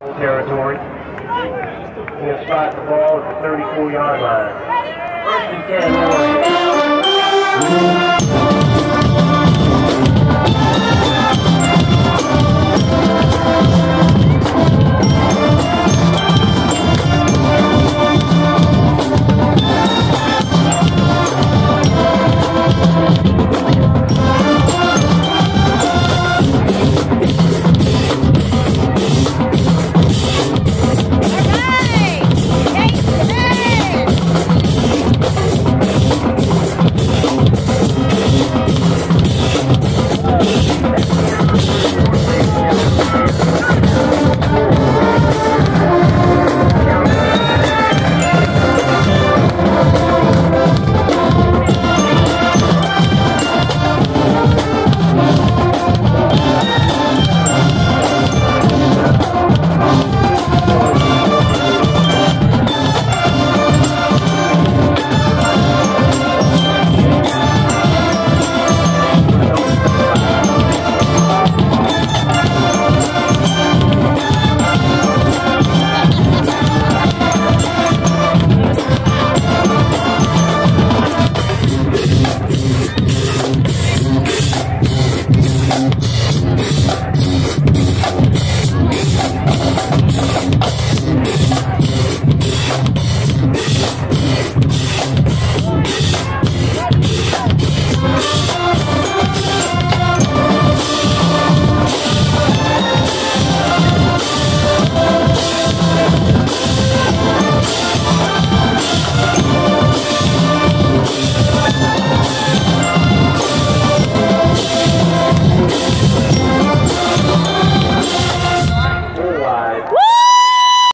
territory. He'll spot the ball at the 34-yard line. First and 10,